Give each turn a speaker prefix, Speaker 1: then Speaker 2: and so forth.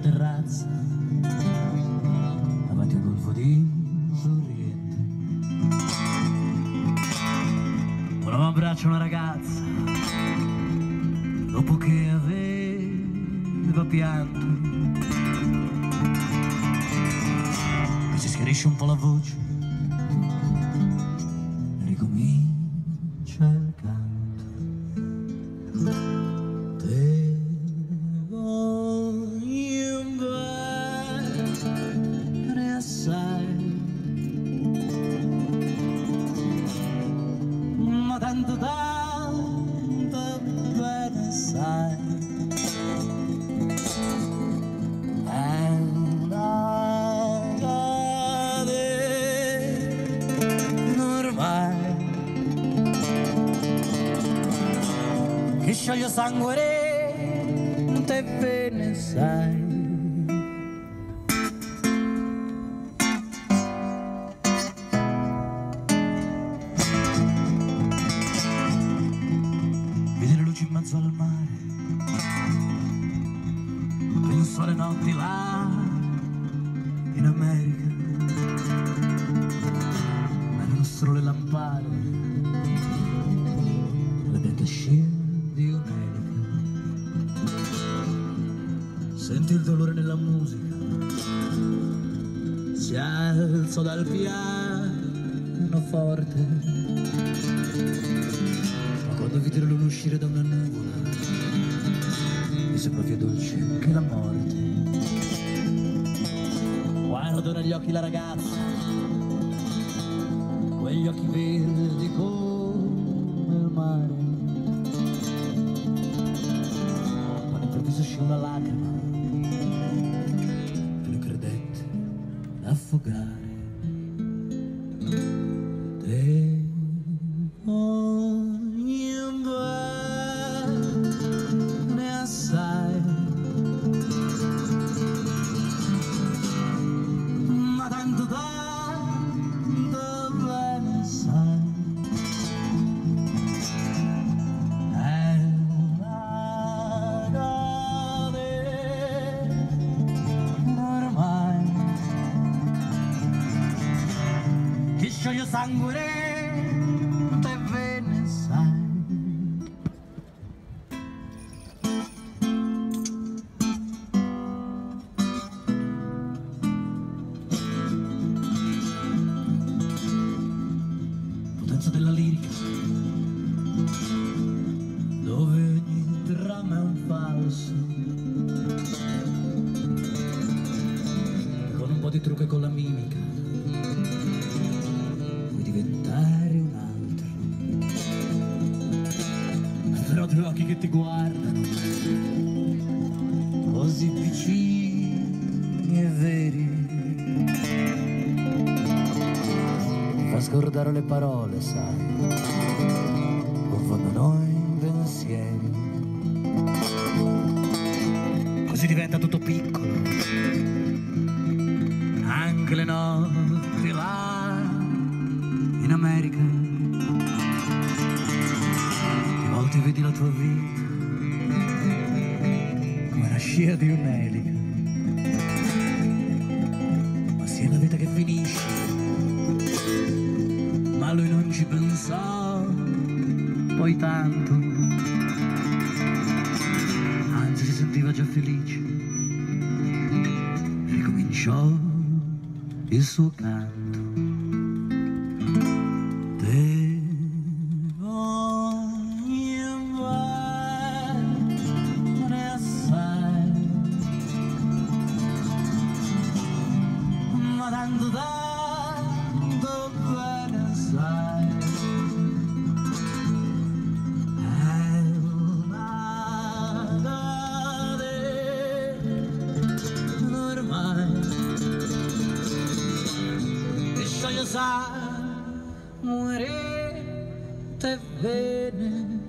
Speaker 1: terrazza davanti al golfo di Sorrento un uomo abbraccia una ragazza. Dopo che aveva pianto. E si schiarisce un po' la voce. E ricomincia il canto che scioglie sangue te ve ne sai. Vedi le luci in mezzo al mare penso alle notti là in America. Erano solo le lampade il dolore nella musica. Si alzo dal piano forte. Ma quando vidi l'uno uscire da una nuvola mi sembra più dolce che la morte. Guardo negli occhi la ragazza quegli occhi verdi come scioglie sangue te ve ne potenza della lirica dove ogni dramma è un falso. Con un po' di trucco che ti guardano così vicini e veri. Mi fa scordare le parole sai confondono i pensieri. Così diventa tutto piccolo. Anche le notti là in America volte vedi la tua vita come una scia di un'elica. Ma sia la vita che finisce ma lui non ci pensò poi tanto anzi si sentiva già felice. E ricominciò il suo canto che scioglie sangue te bene sai